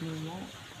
Mua.